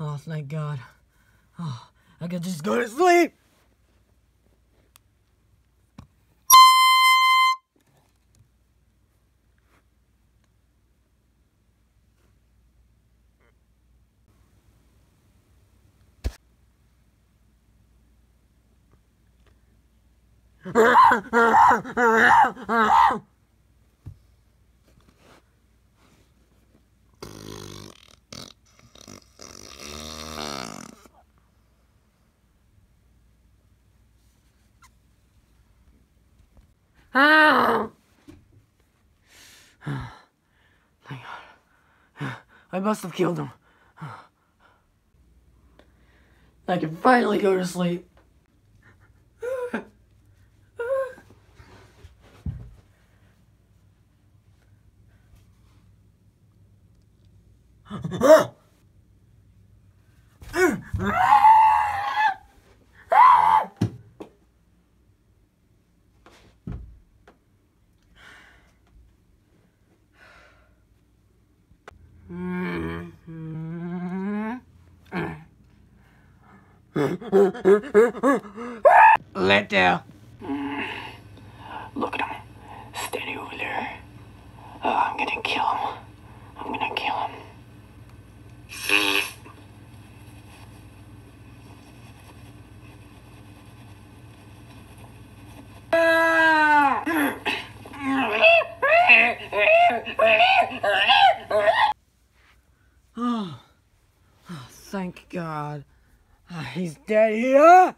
Oh, thank God. Oh, I could just go to sleep. Ah! Thank God. I must have killed him. I can finally go to sleep. Let down. Look at him. Standing over there. Oh, I'm gonna kill him. I'm gonna kill him. Oh, thank God. Ah, He's dead here.